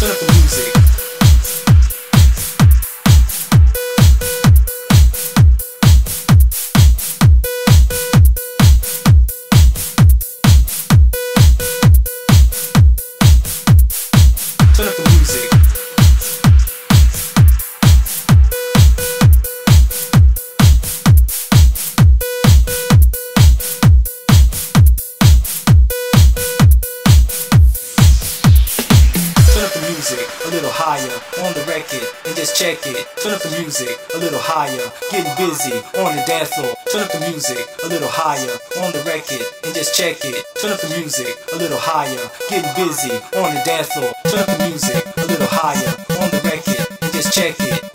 to the music. music a little higher on the record and just check it. Turn up the music a little higher, getting busy on the dance floor. Turn up the music a little higher on the record and just check it. Turn up the music a little higher, getting busy on the dance floor. Turn up the music a little higher on the record and just check it.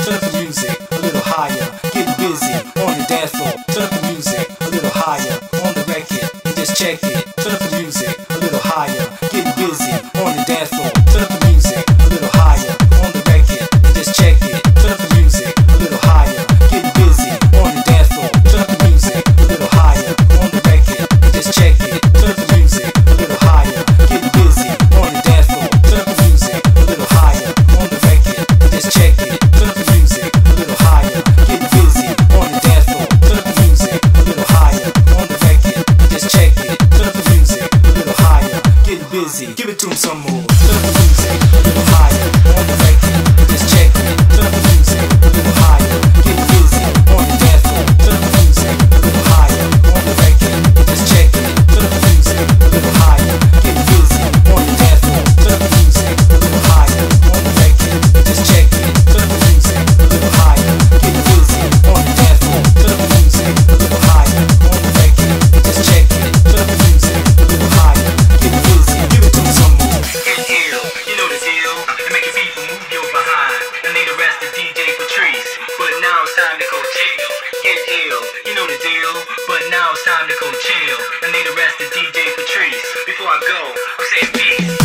time to go chill. I need a rest To DJ Patrice. Before I go, I'm saying peace.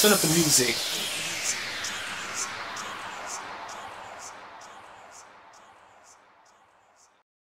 Turn up the music.